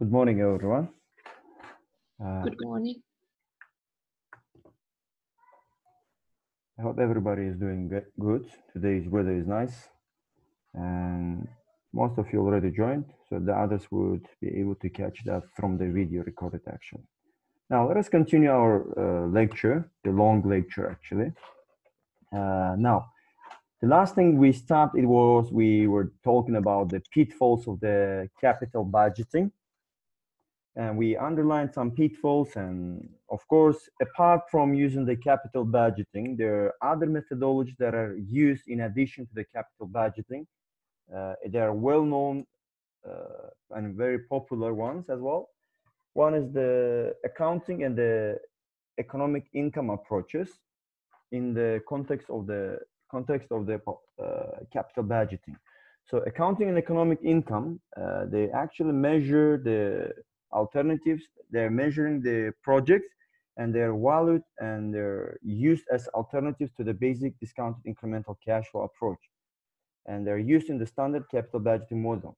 Good morning, everyone. Uh, Good morning. I hope everybody is doing good. Today's weather is nice, and most of you already joined, so the others would be able to catch that from the video recorded action. Now, let us continue our uh, lecture, the long lecture actually. Uh, now, the last thing we stopped, it was we were talking about the pitfalls of the capital budgeting. And we underlined some pitfalls. And of course, apart from using the capital budgeting, there are other methodologies that are used in addition to the capital budgeting. Uh, they are well known uh, and very popular ones as well. One is the accounting and the economic income approaches in the context of the context of the uh, capital budgeting. So accounting and economic income, uh, they actually measure the alternatives. They're measuring the projects and they're valued and they're used as alternatives to the basic discounted incremental cash flow approach. And they're used in the standard capital budgeting model.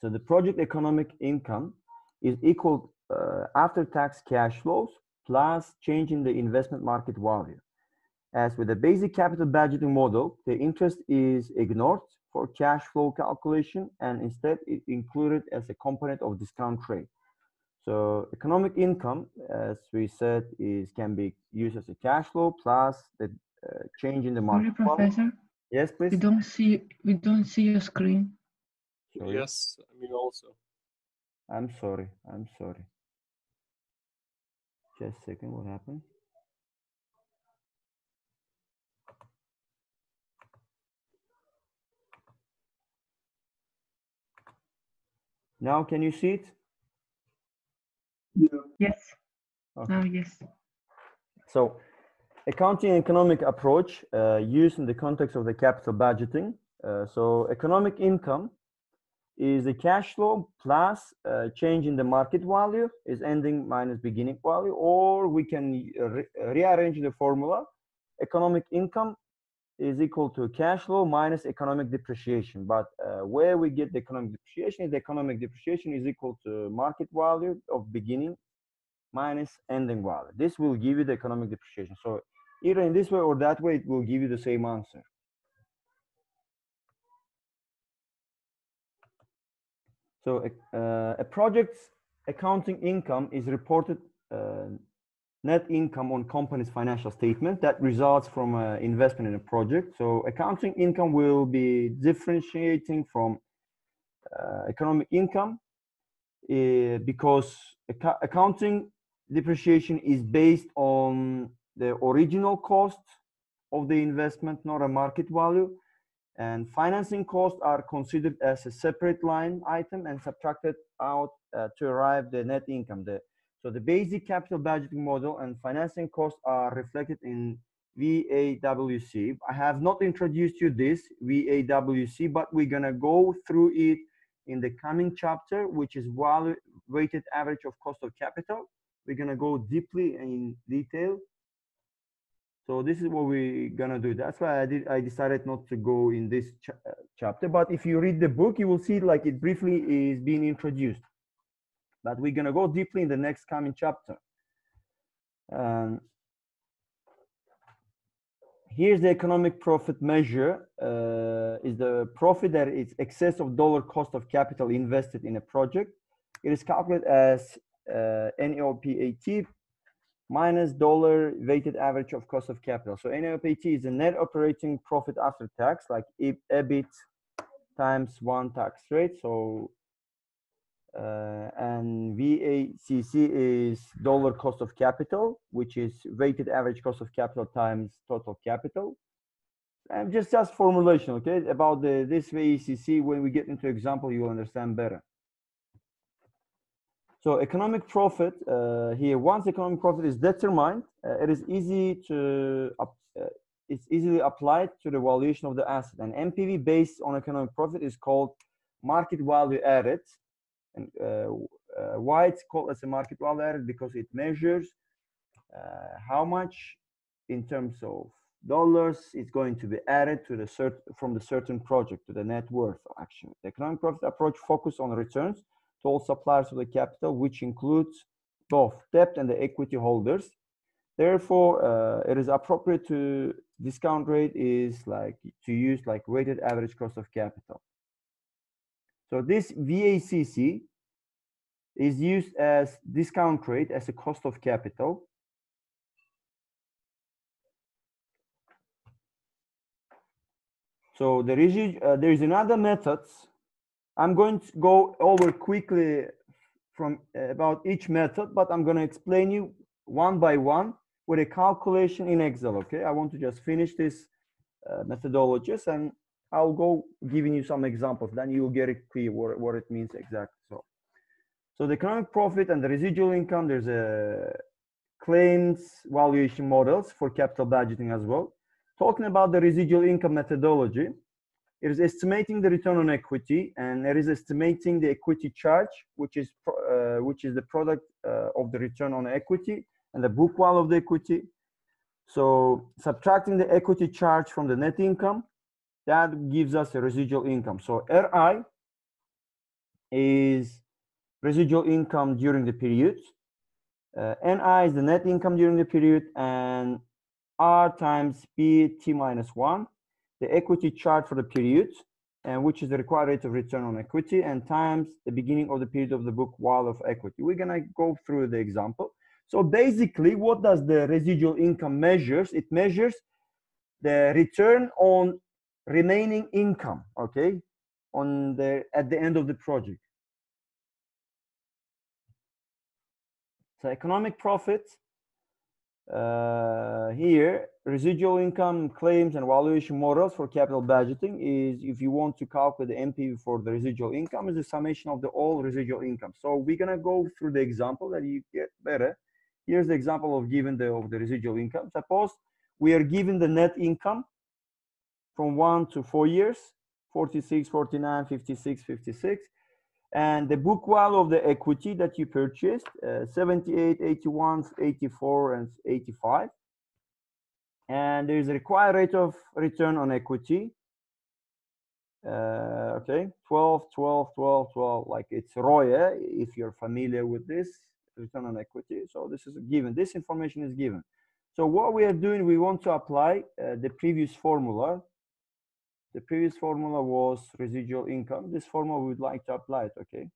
So the project economic income is equal uh, after tax cash flows plus change in the investment market value. As with the basic capital budgeting model, the interest is ignored for cash flow calculation and instead it included as a component of discount rate. So economic income, as we said, is can be used as a cash flow plus the uh, change in the market. value. Professor. Yes, please. We don't see we don't see your screen. Sorry. Yes, I mean also. I'm sorry. I'm sorry. Just a second. What happened? Now, can you see it? Yes. Okay. Now yes. So, accounting economic approach uh, used in the context of the capital budgeting. Uh, so, economic income is the cash flow plus uh, change in the market value is ending minus beginning value, or we can re- rearrange the formula. Economic income is equal to cash flow minus economic depreciation. But uh, where we get the economic depreciation is the economic depreciation is equal to market value of beginning minus ending value. This will give you the economic depreciation. So either in this way or that way, it will give you the same answer. So uh, a project's accounting income is reported uh, net income on company's financial statement that results from uh, investment in a project. So accounting income will be differentiating from uh, economic income uh, because acco- accounting depreciation is based on the original cost of the investment, not a market value. And financing costs are considered as a separate line item and subtracted out uh, to arrive the net income. The, so the basic capital budgeting model and financing costs are reflected in VAWC. I have not introduced you this VAWC, but we're gonna go through it in the coming chapter, which is value weighted average of cost of capital. We're gonna go deeply in detail. So this is what we're gonna do. That's why I did. I decided not to go in this ch chapter. But if you read the book, you will see like it briefly is being introduced. But we're gonna go deeply in the next coming chapter. Um, here's the economic profit measure. Uh, is the profit that is excess of dollar cost of capital invested in a project. It is calculated as uh, NOPAT minus dollar weighted average of cost of capital. So NOPAT is the net operating profit after tax, like EBIT times one tax rate. So uh, and VACC is dollar cost of capital, which is weighted average cost of capital times total capital. And just just formulation, okay? About the this VACC, when we get into example, you understand better. So economic profit uh, here, once economic profit is determined, uh, it is easy to uh, it's easily applied to the valuation of the asset. And NPV based on economic profit is called market value added. And uh, uh, why it's called as a market value added? Because it measures uh, how much in terms of dollars is going to be added to the cert from the certain project to the net worth actually. The economic profit approach focus on returns to all suppliers of the capital, which includes both debt and the equity holders. Therefore, uh, it is appropriate to discount rate is like to use like weighted average cost of capital. So this VACC is used as discount rate as a cost of capital. So there is uh, there is another methods. I'm going to go over quickly from uh, about each method, but I'm going to explain you one by one with a calculation in Excel. Okay, I want to just finish this uh, methodologies and I'll go giving you some examples. Then you'll get it clear what, what it means exactly. So, the economic profit and the residual income. There's a claims valuation models for capital budgeting as well. Talking about the residual income methodology, it is estimating the return on equity and it is estimating the equity charge, which is uh, which is the product uh, of the return on equity and the book value of the equity. So subtracting the equity charge from the net income, that gives us a residual income. So RI is residual income during the period. Uh, NI is the net income during the period and R times P T minus one, the equity charge for the period, and which is the required rate of return on equity, and times the beginning of the period of the book value of equity. We're gonna go through the example. So basically, what does the residual income measures? It measures the return on remaining income, okay, on the at the end of the project. So economic profit uh, here, residual income claims and valuation models for capital budgeting is if you want to calculate the NPV for the residual income is the summation of the all residual income. So we're gonna go through the example that you get better. Here's the example of given the of the residual income. Suppose we are given the net income from one to four years, 46, 49, 56, 56 and the book value of the equity that you purchased uh, 78 81 84 and 85 and there is a required rate of return on equity. Uh, okay 12 12 12 12 like it's ROE if you're familiar with this return on equity. So this is given this information is given. So what we are doing we want to apply uh, the previous formula the previous formula was residual income. This formula we would like to apply it, okay?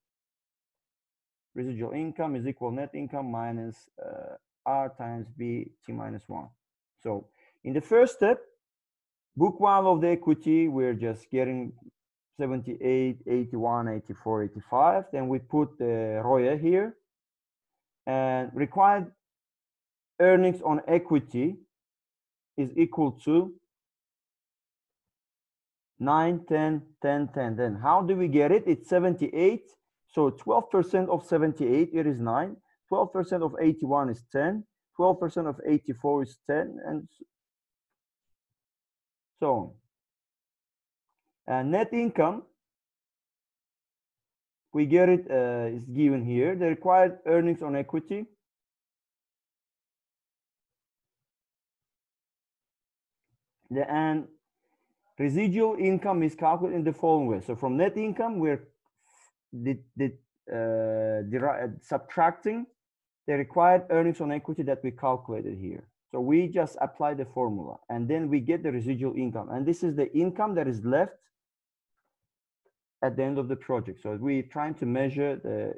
Residual income is equal net income minus uh, R times B T minus one. So in the first step, book value of the equity, we're just getting 78, 81, 84, 85. Then we put the ROE here and required earnings on equity is equal to 9, 10, 10, 10. Then how do we get it? It's 78. So 12% of 78, it is 9. 12% of 81 is 10. 12% of 84 is 10, and so on. And net income, we get it uh, is given here. The required earnings on equity. The, and Residual income is calculated in the following way. So from net income, we're the, the, uh, subtracting the required earnings on equity that we calculated here. So we just apply the formula and then we get the residual income. And this is the income that is left at the end of the project. So we're trying to measure the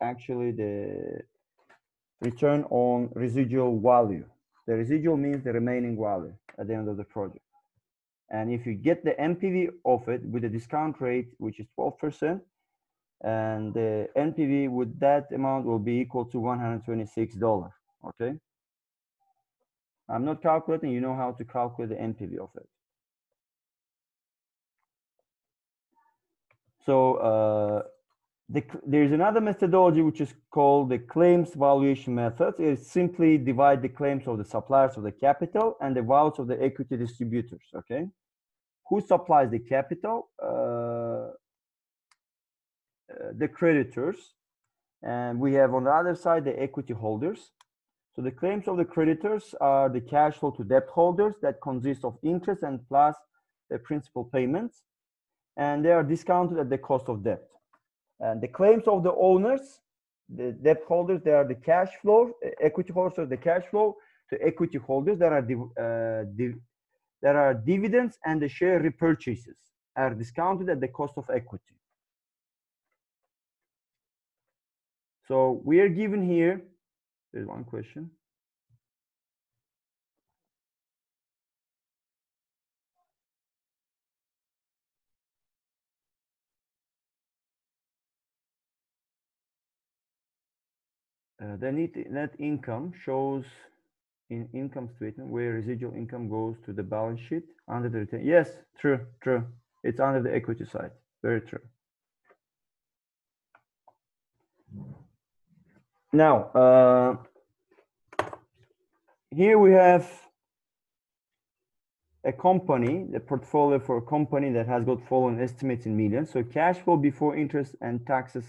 actually the return on residual value. The residual means the remaining value at the end of the project. And if you get the NPV of it with a discount rate, which is 12%, and the NPV with that amount will be equal to $126, okay? I'm not calculating, you know how to calculate the NPV of it. So uh, the, there's another methodology which is called the claims valuation method. It simply divide the claims of the suppliers of the capital and the values of the equity distributors, okay? Who supplies the capital? Uh, uh, the creditors. And we have on the other side, the equity holders. So the claims of the creditors are the cash flow to debt holders that consist of interest and plus the principal payments. And they are discounted at the cost of debt. And the claims of the owners, the debt holders, they are the cash flow, equity holders the cash flow to equity holders. There are div- uh, div- there are dividends and the share repurchases are discounted at the cost of equity. So we are given here, there's one question. Uh, the net, net income shows in income statement where residual income goes to the balance sheet under the return. Yes, true, true. It's under the equity side. Very true. Now, uh, here we have a company, the portfolio for a company that has got following estimates in millions. So cash flow before interest and taxes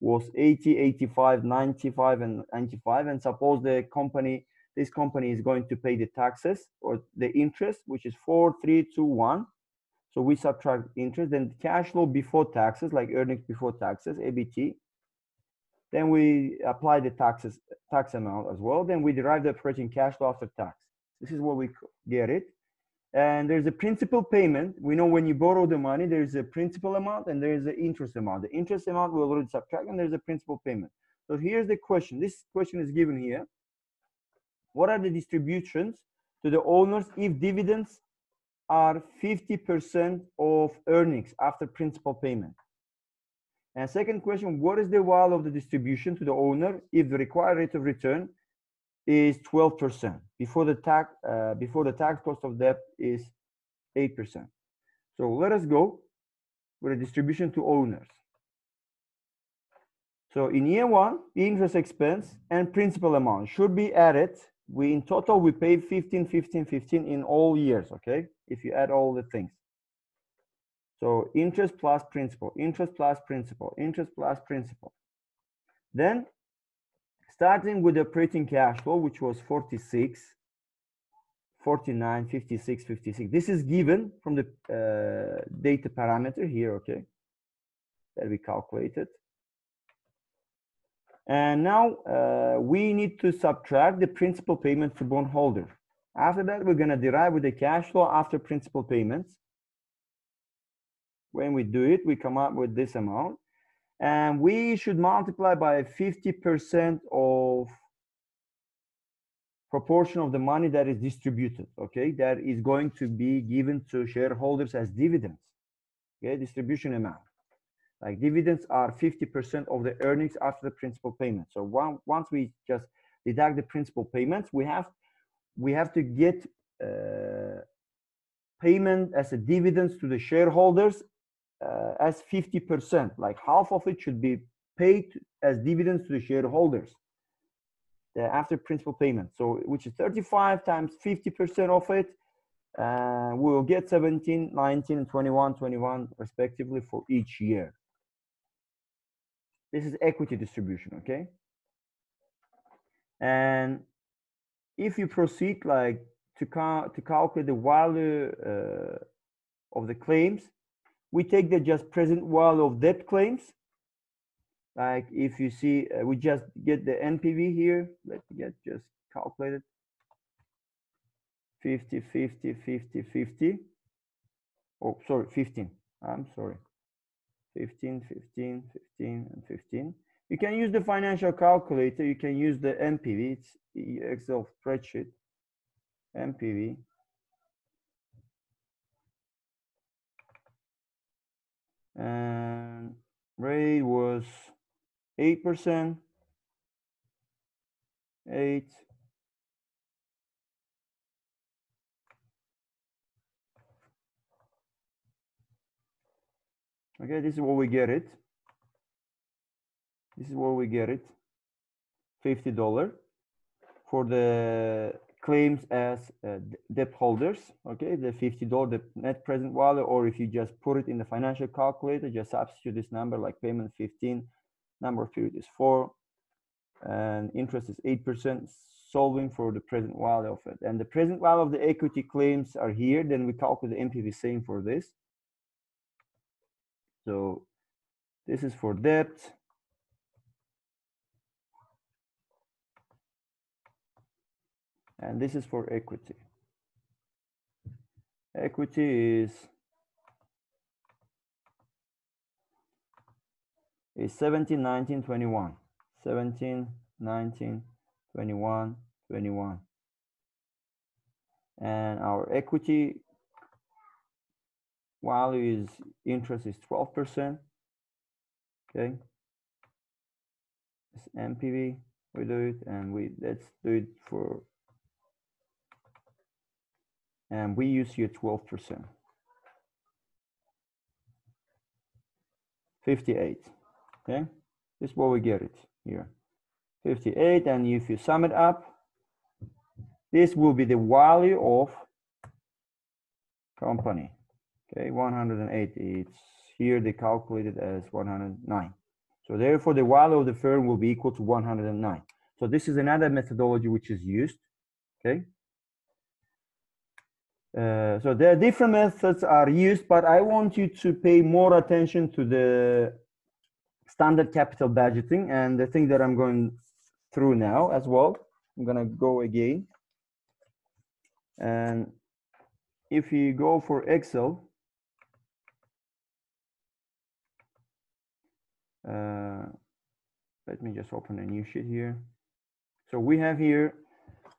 was 80, 85, 95, and 95. And suppose the company, this company is going to pay the taxes or the interest, which is 4, 3, 2, 1. So we subtract interest, then cash flow before taxes, like earnings before taxes, ABT. Then we apply the taxes, tax amount as well. Then we derive the operating cash flow after tax. This is what we get it. And there's a principal payment. We know when you borrow the money, there's a principal amount and there's an interest amount. The interest amount we already subtract and there's a principal payment. So here's the question. This question is given here. What are the distributions to the owners if dividends are 50% of earnings after principal payment? And second question, what is the value of the distribution to the owner if the required rate of return is 12% before the tax uh, before the tax cost of debt is 8%. So let us go with a distribution to owners. So in year one, interest expense and principal amount should be added. We in total we pay 15, 15, 15 in all years, okay? If you add all the things. So interest plus principal, interest plus principal, interest plus principal. Then starting with the operating cash flow, which was 46, 49, 56, 56. This is given from the uh, data parameter here, okay, that we calculated. And now uh, we need to subtract the principal payment to bondholder. After that, we're gonna derive with the cash flow after principal payments. When we do it, we come up with this amount and we should multiply by 50% of proportion of the money that is distributed okay? That is going to be given to shareholders as dividends okay? Distribution amount. Like dividends are 50% of the earnings after the principal payment. So one, once we just deduct the principal payments we have we have to get uh, payment as a dividends to the shareholders uh, as 50%, like half of it should be paid as dividends to the shareholders after principal payment. So, which is 35 times 50% of it, uh, we will get 17, 19, and 21, 21 respectively for each year. This is equity distribution, okay? And if you proceed like to, cal to calculate the value uh, of the claims, we take the just present value of debt claims. Like if you see, uh, we just get the NPV here. Let me get just calculated. 50, 50, 50, 50. Oh, sorry, 15. I'm sorry. 15, 15, 15, and 15. You can use the financial calculator. You can use the NPV. It's Excel spreadsheet. NPV. And rate was 8%, 8, okay, this is what we get it. This is what we get it, $50 for the claims as uh, debt holders, okay, the $50 the net present value, or if you just put it in the financial calculator, just substitute this number like payment 15, number of period is four, and interest is 8%, solving for the present value of it. And the present value of the equity claims are here, then we calculate the NPV same for this. So This is for debt. And this is for equity. Equity is is 17, 19, 21. 17, 19, 21, 21. And our equity value is interest is 12%. Okay. It's NPV, we do it and we let's do it for and we use here 12%. 58, okay? This is what we get it here. 58, and if you sum it up, this will be the value of company. Okay, 108, it's here they calculated as 109. So therefore the value of the firm will be equal to 109. So this is another methodology which is used, okay? Uh, so there are different methods are used, but I want you to pay more attention to the standard capital budgeting and the thing that I'm going through now as well. I'm gonna go again. And if you go for Excel, uh, let me just open a new sheet here. So we have here,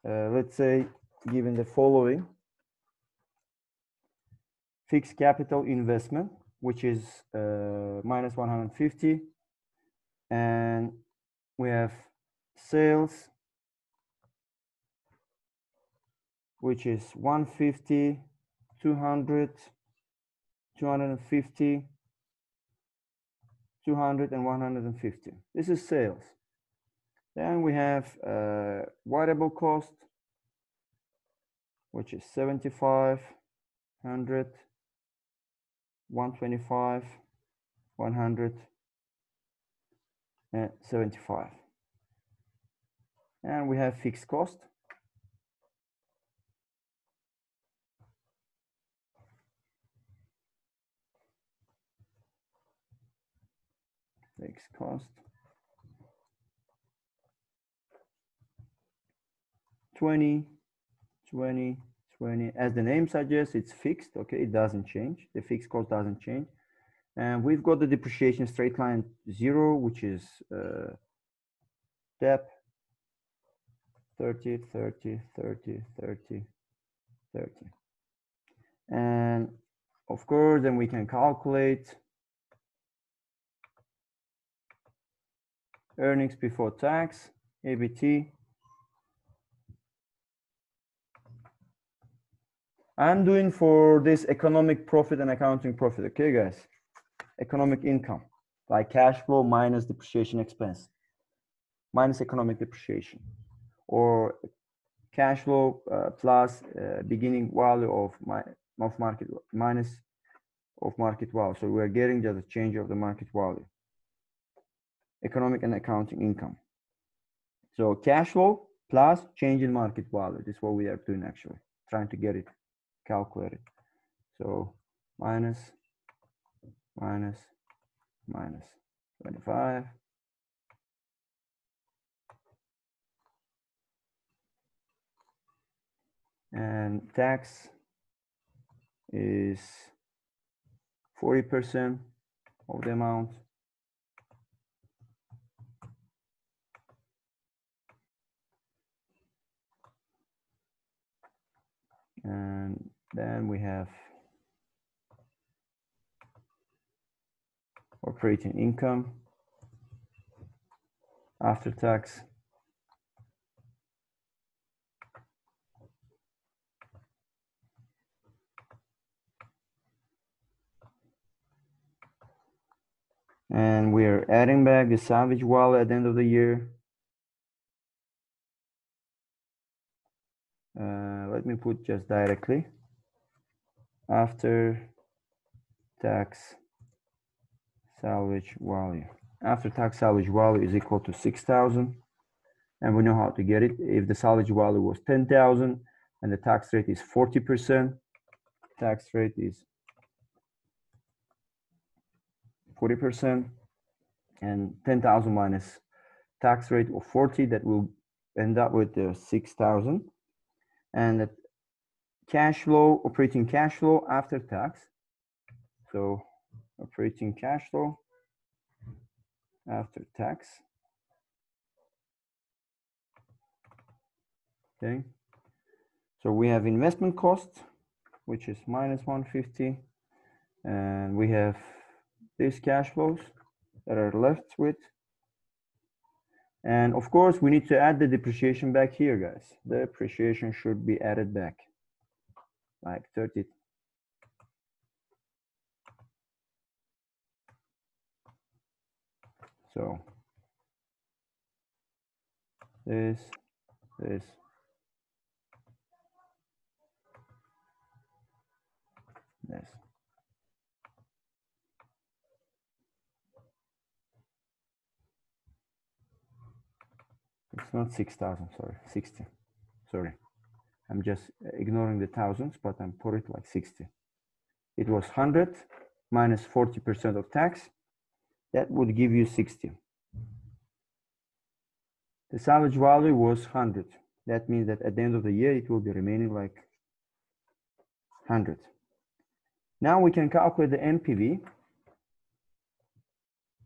uh, let's say, given the following fixed capital investment, which is uh, minus 150. And we have sales, which is 150, 200, 250, 200, and 150. This is sales. Then we have uh, variable cost, which is 75, 100, 125, 100, and 75. And we have fixed cost. Fixed cost. 20, 20, 20 as the name suggests it's fixed okay? It doesn't change. The fixed cost doesn't change. And we've got the depreciation straight line zero which is uh, step 30 30 30 30 30 and of course then we can calculate earnings before tax ABT I'm doing for this economic profit and accounting profit. Okay, guys. Economic income, like cash flow minus depreciation expense, minus economic depreciation, or cash flow uh, plus uh, beginning value of my of market minus of market value. So we're getting just a change of the market value. Economic and accounting income. So cash flow plus change in market value. This is what we are doing actually, trying to get it calculated. So minus, minus, minus 25. And tax is 40% of the amount. And then we have operating income after tax. And we are adding back the salvage wallet at the end of the year. Uh, let me put just directly after tax salvage value. After tax salvage value is equal to 6,000 and we know how to get it. If the salvage value was 10,000 and the tax rate is 40%, tax rate is 40%. and 10,000 minus tax rate of 40, that will end up with uh, 6,000. And cash flow, operating cash flow after tax. So operating cash flow after tax. Okay. So we have investment cost, which is minus 150. And we have these cash flows that are left with. And of course, we need to add the depreciation back here, guys. The depreciation should be added back, like 30. So this, this, this. It's not 6,000, sorry, 60. Sorry. I'm just ignoring the thousands, but I'm put it like 60. It was 100 minus 40% of tax. That would give you 60. The salvage value was 100. That means that at the end of the year, it will be remaining like 100. Now we can calculate the NPV.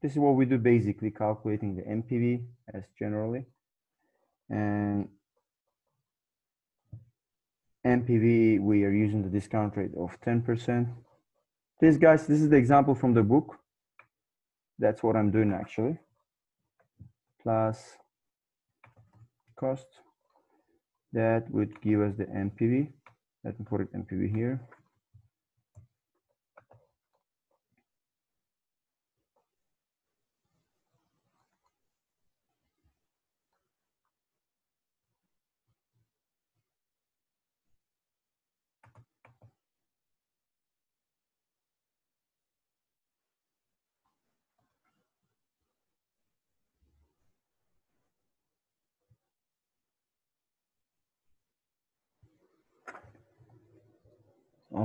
This is what we do basically, calculating the NPV as generally and NPV, we are using the discount rate of 10%. This, guys, this is the example from the book. That's what I'm doing actually. Plus cost. That would give us the NPV. Let me put it NPV here.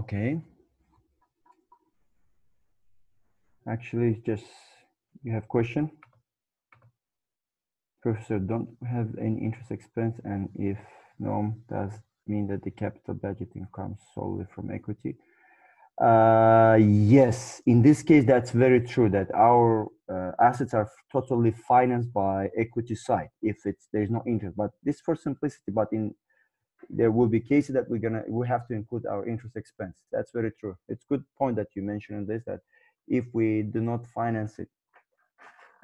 Okay. Actually, just you have question? Professor, don't have any interest expense and if no, does mean that the capital budgeting comes solely from equity? Uh, yes, in this case, that's very true that our uh, assets are totally financed by equity side if it's there's no interest. But this for simplicity, but in there will be cases that we're gonna we have to include our interest expense. That's very true. It's good point that you mentioned this that if we do not finance it,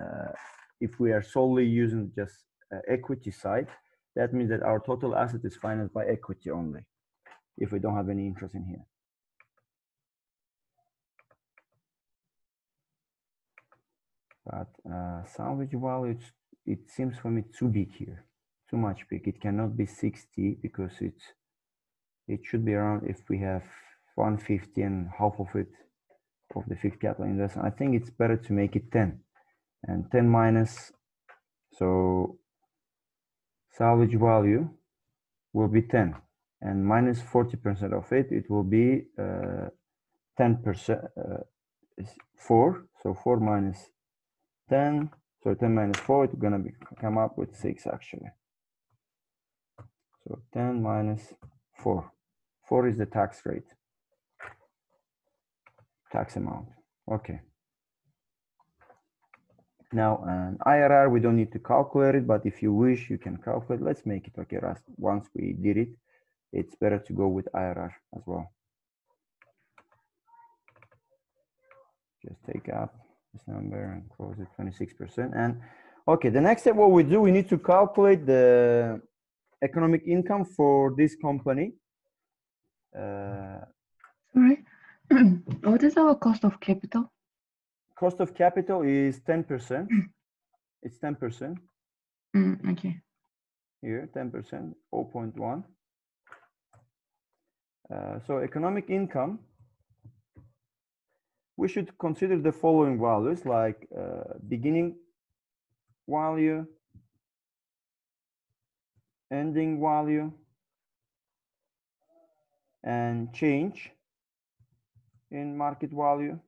uh, if we are solely using just uh, equity side, that means that our total asset is financed by equity only. If we don't have any interest in here. But uh, salvage value, it seems for me too big here too much big. It cannot be 60 because it's it should be around if we have 150 and half of it of the fixed capital investment. I think it's better to make it 10 and 10 minus so salvage value will be 10 and minus 40% of it it will be 10% uh, uh, 4 so 4 minus 10 so 10 minus 4 it's gonna be come up with 6 actually so 10 minus 4. 4 is the tax rate, tax amount. Okay. Now, an IRR, we don't need to calculate it, but if you wish, you can calculate. Let's make it okay. Once we did it, it's better to go with IRR as well. Just take up this number and close it 26%. And okay, the next step, what we do, we need to calculate the economic income for this company. Uh, Sorry, what is our cost of capital? Cost of capital is 10%. it's 10%. Mm, okay. Here, 10%, 0.1. Uh, so economic income, we should consider the following values like uh, beginning value, ending value and change in market value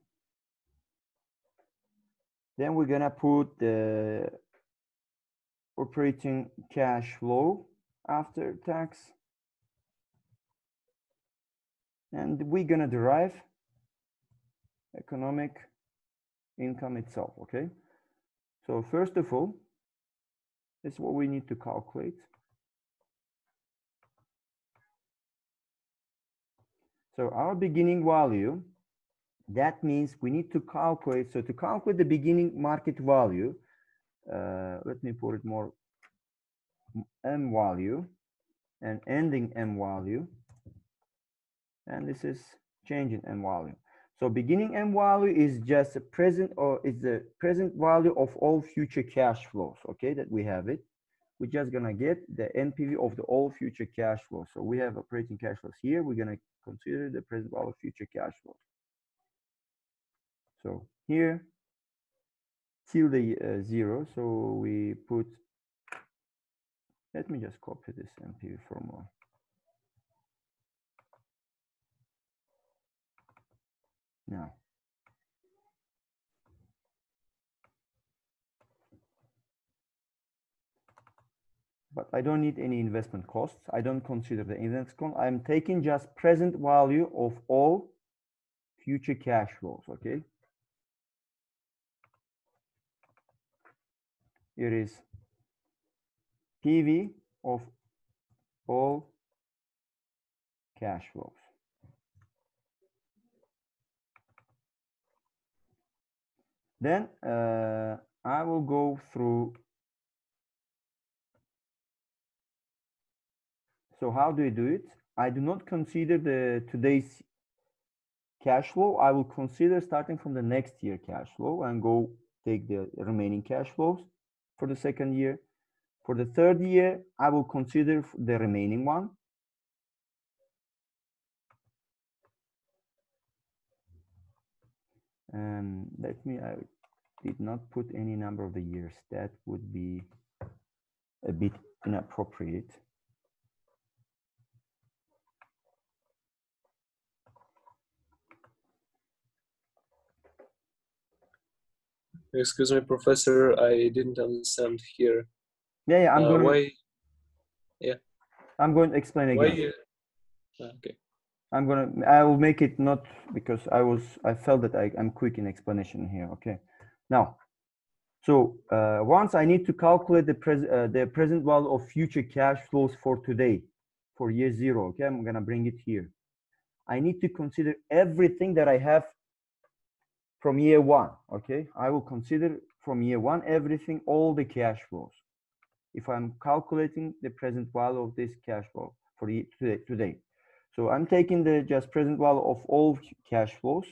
Then we're gonna put the operating cash flow after tax. And we're gonna derive economic income itself, okay? So first of all, this is what we need to calculate. So our beginning value, that means we need to calculate. So to calculate the beginning market value, uh, let me put it more M value and ending M value. And this is changing M value. So beginning M value is just a present or is the present value of all future cash flows, okay, that we have it. We're just gonna get the NPV of the all future cash flows. So we have operating cash flows here. We're gonna consider the present value of future cash flows. So here, till the uh, zero, so we put, let me just copy this NPV formula. Now, but I don't need any investment costs. I don't consider the investment cost. I'm taking just present value of all future cash flows, okay? It is PV of all cash flows. Then uh, I will go through. So how do I do it? I do not consider the today's cash flow. I will consider starting from the next year cash flow and go take the remaining cash flows for the second year. For the third year, I will consider the remaining one. And let me, I did not put any number of the years. That would be a bit inappropriate. Excuse me, Professor, I didn't understand here. Yeah, yeah, I'm Uh, going. why? I'm going to explain Why? again. you- Ah, Okay. I'm gonna. I will make it not because I was. I felt that I, I'm quick in explanation here. Okay. Now, so uh, once I need to calculate the pres uh, the present value of future cash flows for today, for year zero. Okay, I'm gonna bring it here. I need to consider everything that I have from year one. Okay, I will consider from year one everything, all the cash flows. If I'm calculating the present value of this cash flow for today. So I'm taking the just present value of all cash flows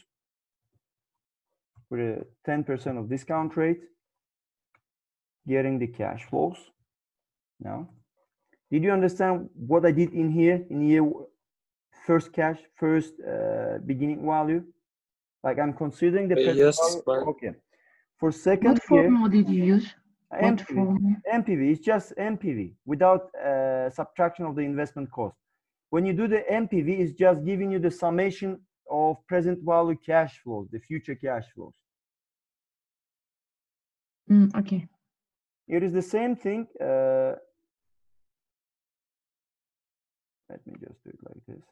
with a 10% of discount rate, getting the cash flows. Now, did you understand what I did in here in year first cash, first uh, beginning value? Like I'm considering the Uh, present yes, but- Okay. For second What year, formula did you use? What NPV. NPV is just NPV without uh, subtraction of the investment cost. When you do the NPV, it's just giving you the summation of present value cash flows, the future cash flows. Mm, okay. It is the same thing. Uh, let me just do it like this.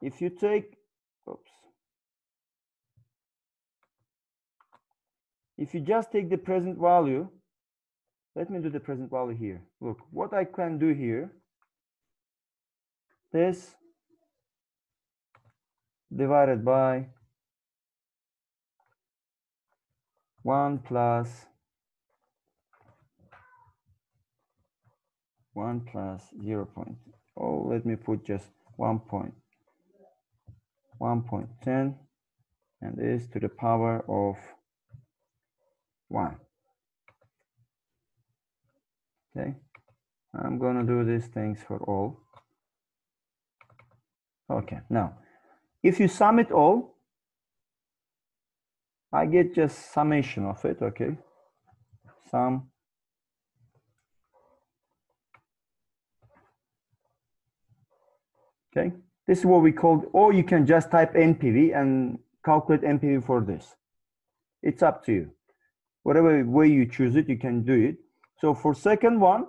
If you take, oops. If you just take the present value, let me do the present value here. Look, what I can do here, this divided by 1 plus 1 plus 0 point. Oh, let me put just 1 point. 1.10 and this to the power of 1. Okay, I'm gonna do these things for all. Okay, now, if you sum it all, I get just summation of it, okay? Sum. Okay, This is what we call, or you can just type NPV and calculate NPV for this. It's up to you. Whatever way you choose it, you can do it. So for second one,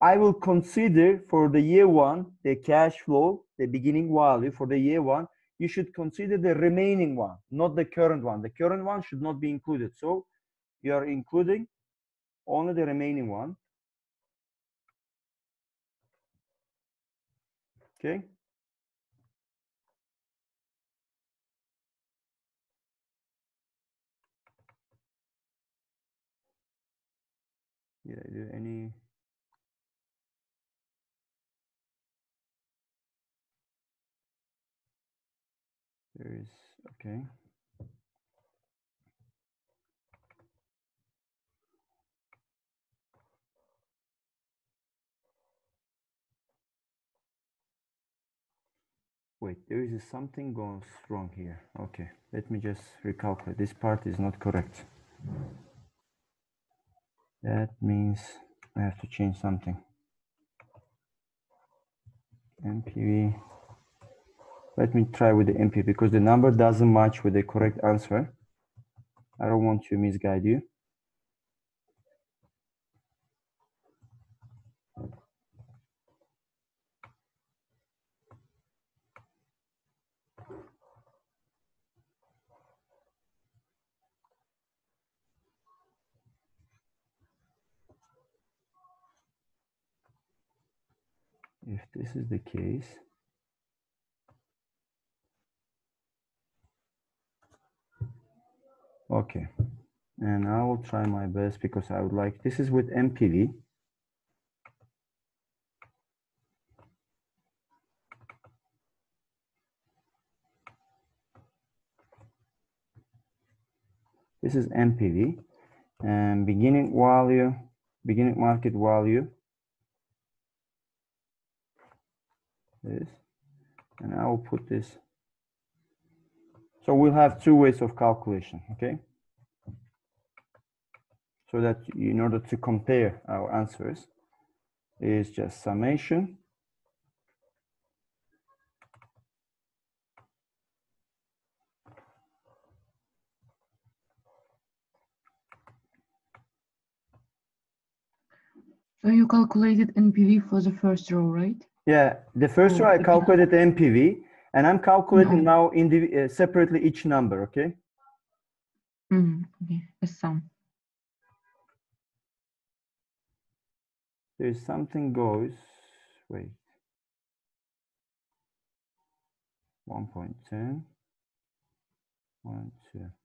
I will consider for the year one, the cash flow, the beginning value for the year one, you should consider the remaining one, not the current one. The current one should not be included. So you are including only the remaining one. Okay. Did I do any? There is, okay. Wait, there is something goes wrong here. Okay, let me just recalculate. This part is not correct. That means I have to change something. NPV. Let me try with the NPV because the number doesn't match with the correct answer. I don't want to misguide you. If this is the case, okay, and I will try my best because I would like, this is with NPV. This is NPV and beginning value, beginning market value this and I will put this. So we'll have two ways of calculation okay? So that in order to compare our answers is just summation. So you calculated NPV for the first row, right? Yeah, the first row I mm-hmm. calculated the NPV, and I'm calculating mm-hmm. now indiv- uh, separately each number, okay? Mm -hmm. Okay, a sum. There's something goes, wait, 1.10, 1, 2.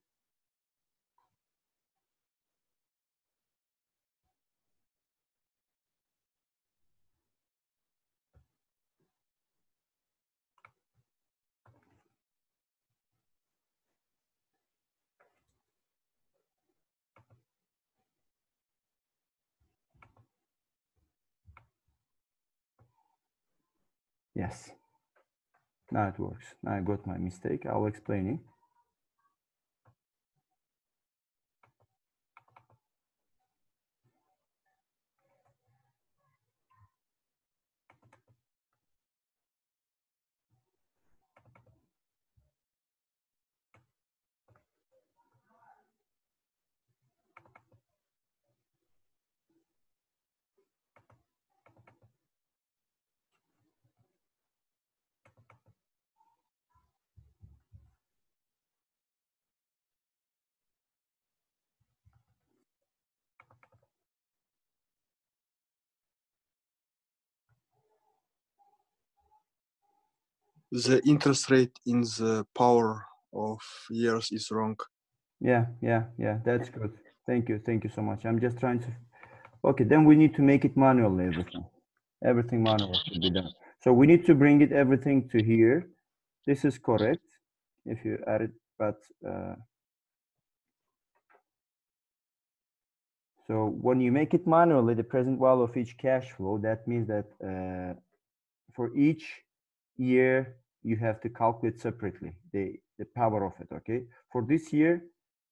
Yes. Now it works. Now I got my mistake. I'll explain it. The interest rate in the power of years is wrong. Yeah, yeah, yeah. That's good. Thank you. Thank you so much. I'm just trying to. Okay, then we need to make it manually. Everything, everything manual should be done. So we need to bring it everything to here. This is correct. If you add it, but uh, so when you make it manually, the present value of each cash flow, that means that uh, for each year you have to calculate separately the, the power of it, okay? For this year,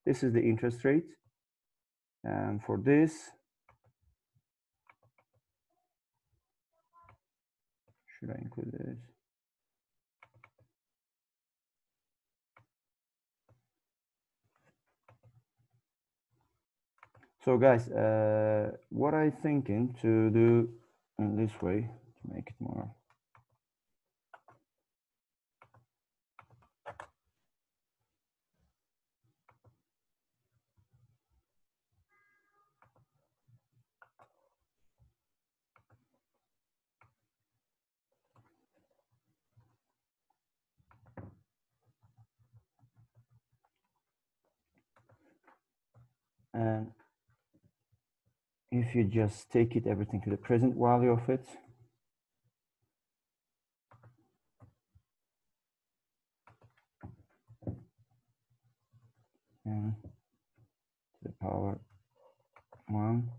this is the interest rate. And for this, should I include this? So guys, uh, what I thinking to do in this way to make it more And if you just take it everything to the present value of it, and to the power one.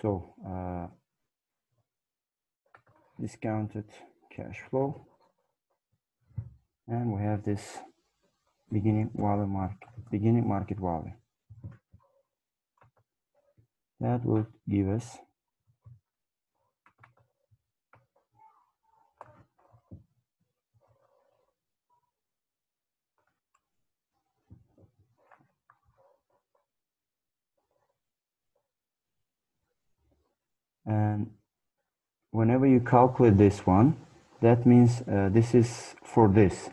So uh, discounted cash flow and we have this beginning value market beginning market value that will give us and whenever you calculate this one that means uh, this is for this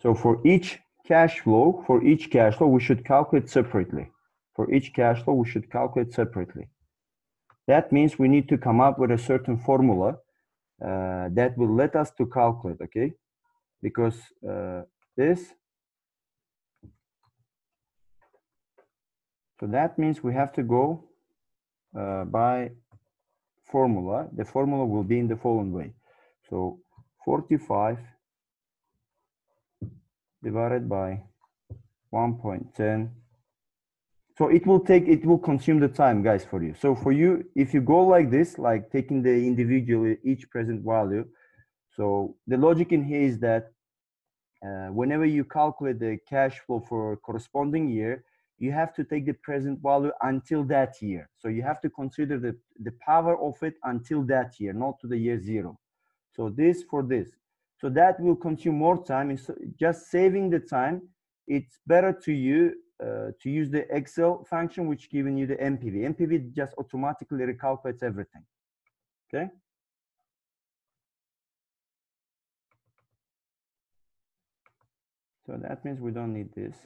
So for each cash flow, for each cash flow, we should calculate separately. For each cash flow, we should calculate separately. That means we need to come up with a certain formula uh, that will let us to calculate, okay? Because uh, this, so that means we have to go uh, by formula. The formula will be in the following way. So 45 divided by 1.10 so it will take it will consume the time guys for you. So for you if you go like this like taking the individually each present value so the logic in here is that uh, whenever you calculate the cash flow for corresponding year you have to take the present value until that year. So you have to consider the the power of it until that year not to the year zero. So this for this so that will consume more time. It's just saving the time. It's better to you uh, to use the Excel function, which giving you the NPV. NPV just automatically recalculates everything. Okay. So that means we don't need this.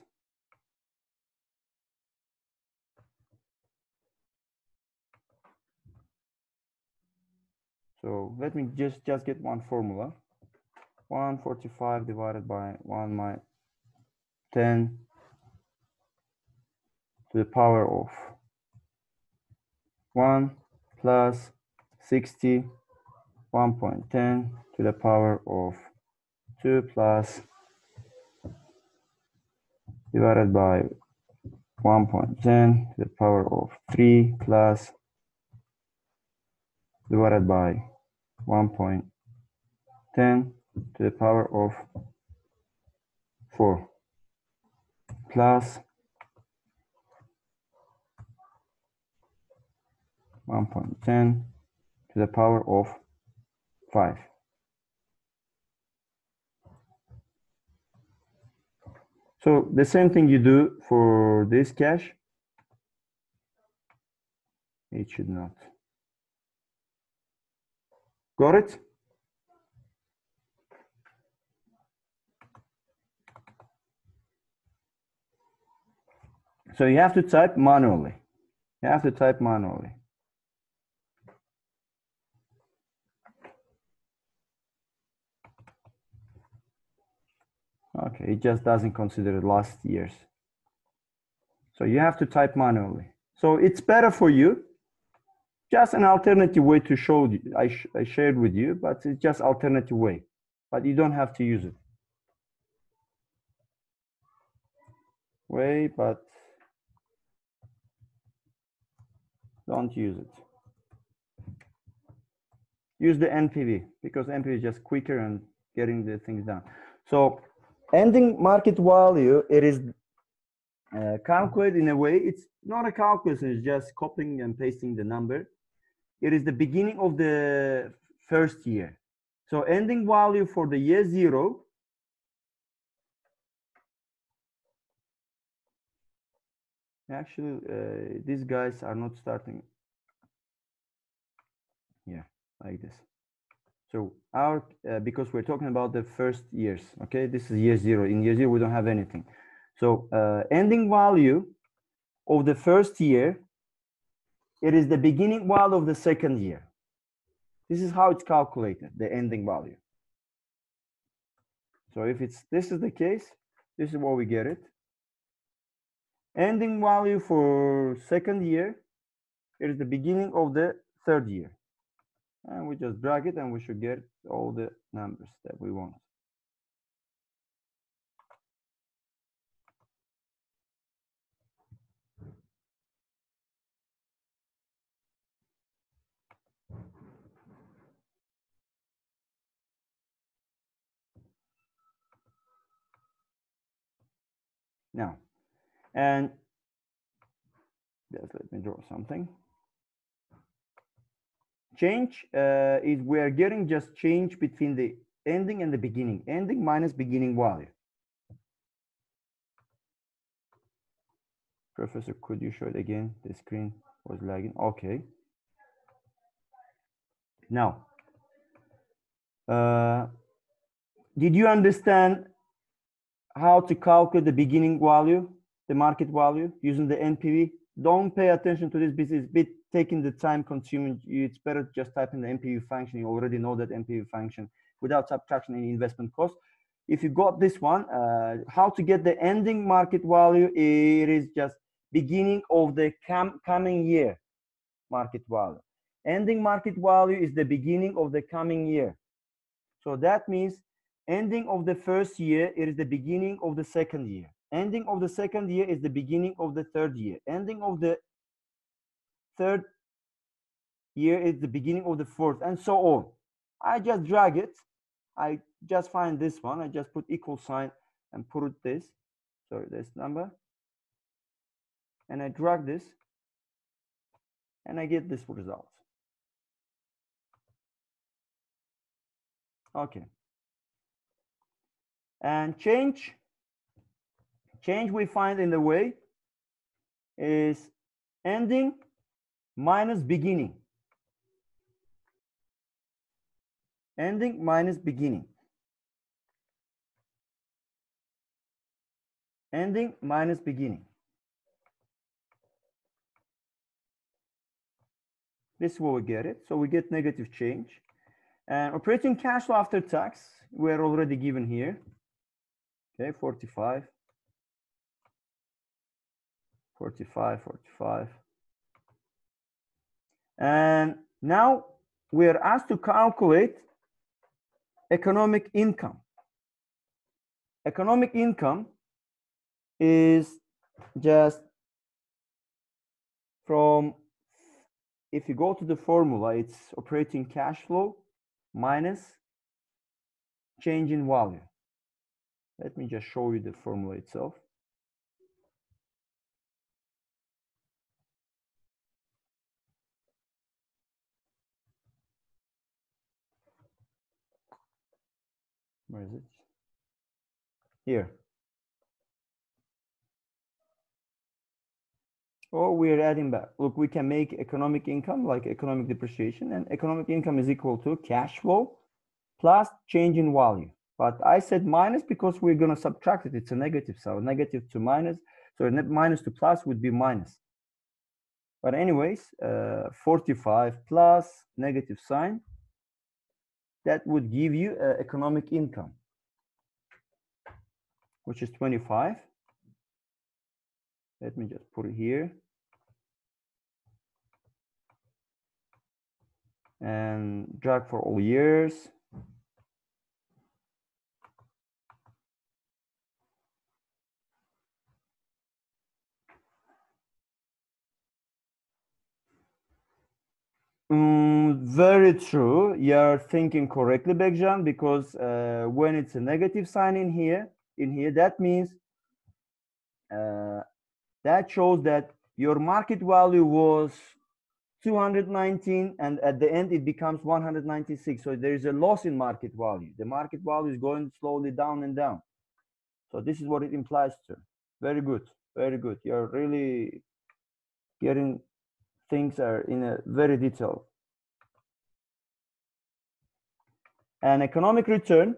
So let me just just get one formula. 145 divided by 1 my 10 to the power of 1 plus 60 1.10 to the power of 2 plus divided by 1.10 to the power of 3 plus divided by 1.10 to the power of 4 plus 1.10 to the power of 5. So the same thing you do for this cash, it should not. Got it? So you have to type manually. You have to type manually. Okay, it just doesn't consider last year's. So you have to type manually. So it's better for you. Just an alternative way to show you. I, sh I shared with you, but it's just alternative way. But you don't have to use it. way, but don't use it. Use the NPV because NPV is just quicker and getting the things done. So ending market value, it is uh, calculated in a way, it's not a calculation, it's just copying and pasting the number. It is the beginning of the first year. So ending value for the year zero actually uh, these guys are not starting. Yeah like this. So our uh, because we're talking about the first years okay? This is year zero. In year zero we don't have anything. So uh, ending value of the first year it is the beginning value of the second year. This is how it's calculated the ending value. So if it's this is the case this is what we get it ending value for second year it is the beginning of the third year. And we just drag it and we should get all the numbers that we want. Now and just let me draw something. Change uh, is we are getting just change between the ending and the beginning. Ending minus beginning value. Professor, could you show it again? The screen was lagging. Okay. Now, uh, did you understand how to calculate the beginning value? The market value using the NPV. Don't pay attention to this it's bit taking the time consuming. It's better to just type in the NPV function. You already know that NPV function without subtraction any investment cost. If you got this one, uh, how to get the ending market value, it is just beginning of the com coming year market value. Ending market value is the beginning of the coming year. So that means ending of the first year, it is the beginning of the second year ending of the second year is the beginning of the third year. Ending of the third year is the beginning of the fourth and so on. I just drag it. I just find this one. I just put equal sign and put this. Sorry this number. And i drag this. And i get this result. Okay. And change change we find in the way is ending minus beginning. Ending minus beginning. Ending minus beginning. This is where we get it. So we get negative change. And operating cash flow after tax, we're already given here. Okay, 45. 45, 45. And now we are asked to calculate economic income. Economic income is just from, if you go to the formula, it's operating cash flow minus change in value. Let me just show you the formula itself. Where is it? Here. Or we're adding back. Look, we can make economic income like economic depreciation and economic income is equal to cash flow plus change in value. But I said minus because we're going to subtract it. It's a negative, so negative to minus. So minus to plus would be minus. But anyways, uh, 45 plus negative sign that would give you uh, economic income, which is 25. Let me just put it here. And drag for all years. Mm, very true. You're thinking correctly, Bekjan, because uh, when it's a negative sign in here, in here, that means uh, that shows that your market value was 219 and at the end it becomes 196. So there is a loss in market value. The market value is going slowly down and down. So this is what it implies to. Very good. Very good. You're really getting things are in a very detail. And economic return.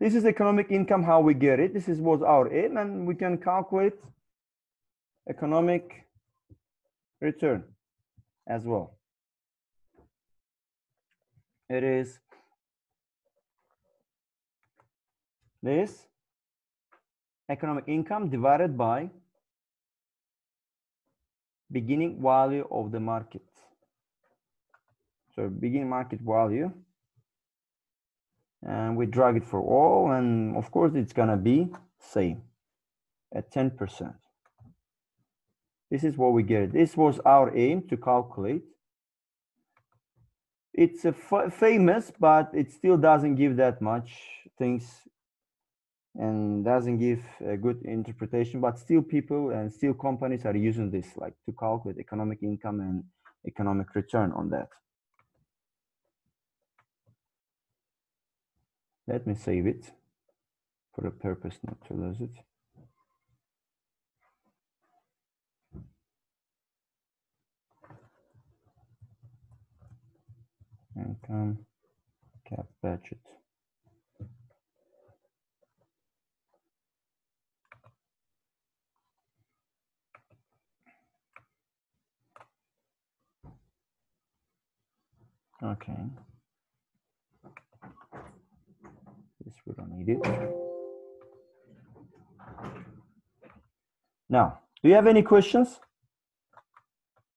This is economic income, how we get it. This is was our aim, and we can calculate economic return as well. It is this economic income divided by beginning value of the market. So beginning market value. And we drag it for all. And of course, it's going to be same at 10%. This is what we get. This was our aim to calculate. It's a famous, but it still doesn't give that much things and doesn't give a good interpretation, but still people and still companies are using this like to calculate economic income and economic return on that. Let me save it for a purpose not to lose it. Income cap budget. Okay. This we don't need it. Now, do you have any questions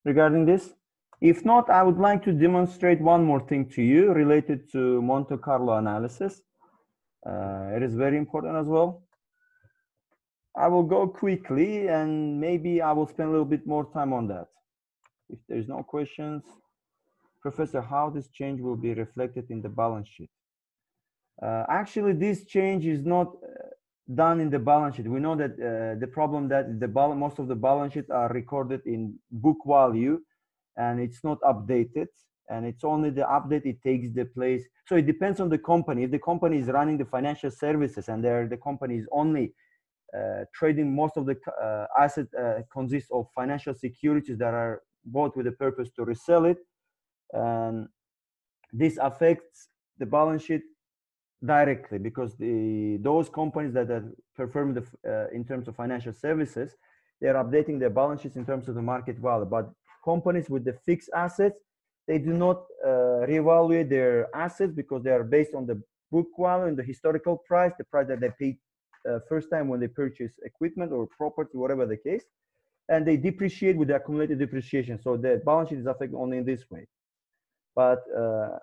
regarding this? If not, I would like to demonstrate one more thing to you related to Monte Carlo analysis. Uh, it is very important as well. I will go quickly and maybe I will spend a little bit more time on that. If there's no questions, Professor, how this change will be reflected in the balance sheet? Uh, actually, this change is not uh, done in the balance sheet. We know that uh, the problem that the most of the balance sheet are recorded in book value and it's not updated and it's only the update it takes the place. So it depends on the company. If the company is running the financial services and there the company is only uh, trading most of the uh, asset uh, consists of financial securities that are bought with the purpose to resell it, and this affects the balance sheet directly because the those companies that are performing the uh, in terms of financial services they are updating their balance sheets in terms of the market value. But companies with the fixed assets they do not uh, reevaluate their assets because they are based on the book value and the historical price the price that they paid uh, first time when they purchase equipment or property whatever the case and they depreciate with the accumulated depreciation. So the balance sheet is affected only in this way but uh,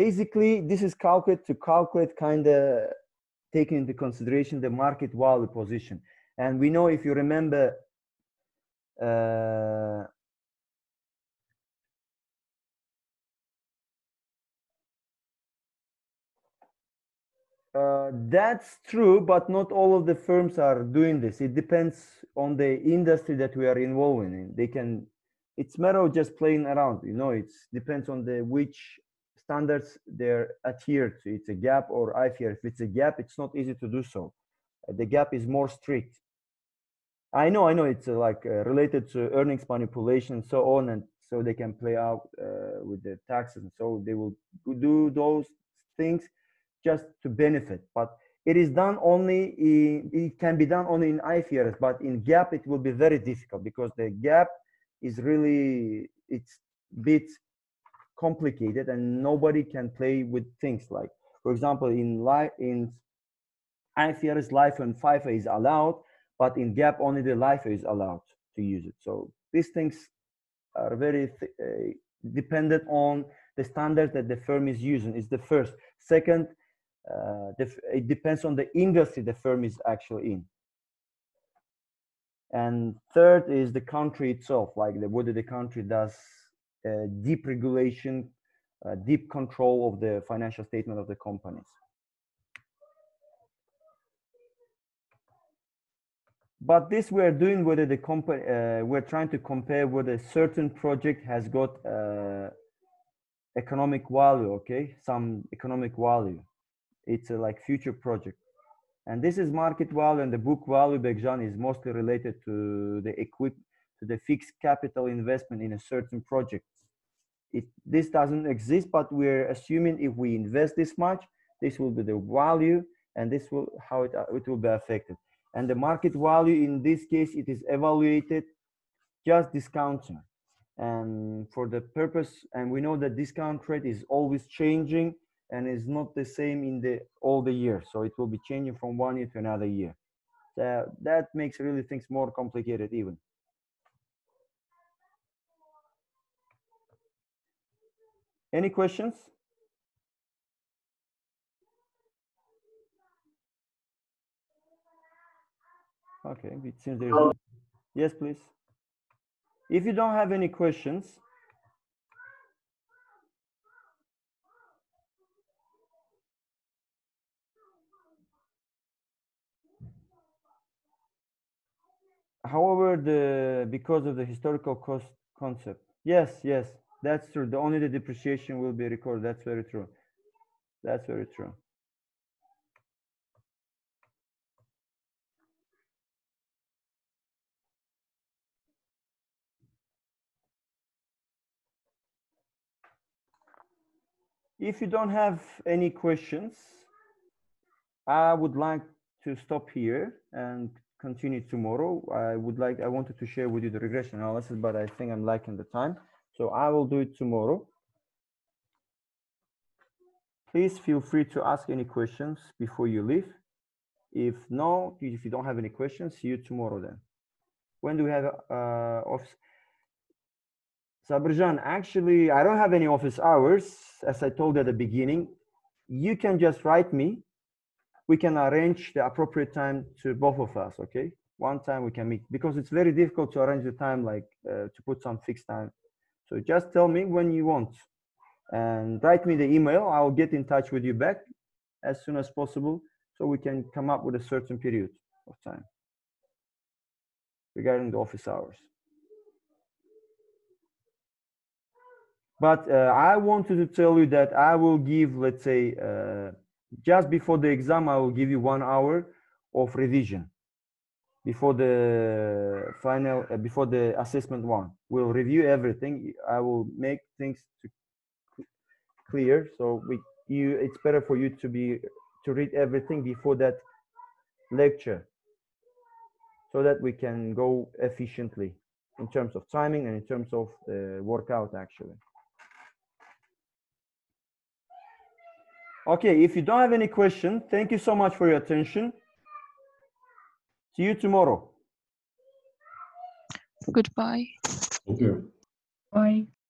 basically this is calculated to calculate kind of taking into consideration the market value position and we know if you remember uh, Uh, that's true, but not all of the firms are doing this. It depends on the industry that we are involved in. They can it's matter of just playing around you know it depends on the which standards they're adhered to it's a GAAP or IFR if it's a GAAP it's not easy to do so. Uh, the GAAP is more strict. I know i know it's uh, like uh, related to earnings manipulation so on and so they can play out uh, with the taxes and so they will do those things just to benefit. But it is done only in, it can be done only in IFRS, but in GAAP it will be very difficult because the GAAP is really it's bit complicated and nobody can play with things. Like for example in life in IFRS LIFO and FIFO is allowed but in GAAP only the LIFO is allowed to use it. So these things are very uh, dependent on the standard that the firm is using is the first. Second uh, the, it depends on the industry the firm is actually in And third is the country itself, like the, whether the country does uh, deep regulation, uh, deep control of the financial statement of the companies. But this we're doing whether the company, uh, we're trying to compare whether a certain project has got uh, economic value, okay? Some economic value. It's a like future project. And this is market value and the book value, Begjan, is mostly related to the equip, to the fixed capital investment in a certain project. It, this doesn't exist, but we're assuming if we invest this much, this will be the value and this will, how it, it will be affected. And the market value in this case, it is evaluated just discounting. And for the purpose, and we know that discount rate is always changing and is not the same in the all the year. So it will be changing from one year to another year. So that makes really things more complicated even. Any questions? Okay, it seems there's. no- Yes, please. If you don't have any questions, however, the because of the historical cost concept, yes, yes, that's true. The only the depreciation will be recorded. That's very true. That's very true. If you don't have any questions, I would like to stop here and continue tomorrow. I would like, I wanted to share with you the regression analysis, but I think I'm lacking the time. So I will do it tomorrow. Please feel free to ask any questions before you leave. If no, if you don't have any questions, see you tomorrow then. When do we have uh, office? Sabirjan, actually, I don't have any office hours, as I told at the beginning. You can just write me. We can arrange the appropriate time to both of us, okay? One time we can meet, because it's very difficult to arrange the time, like uh, to put some fixed time. So just tell me when you want and write me the email. I'll get in touch with you back as soon as possible so we can come up with a certain period of time regarding the office hours. But uh, I wanted to tell you that I will give, let's say, uh, just before the exam, I will give you one hour of revision before the final, uh, before the assessment one. We'll review everything. I will make things clear. So we, you, it's better for you to be to read everything before that lecture, so that we can go efficiently in terms of timing and in terms of uh, workout actually. Okay, if you don't have any question, thank you so much for your attention. See you tomorrow. Goodbye. Thank you. Bye.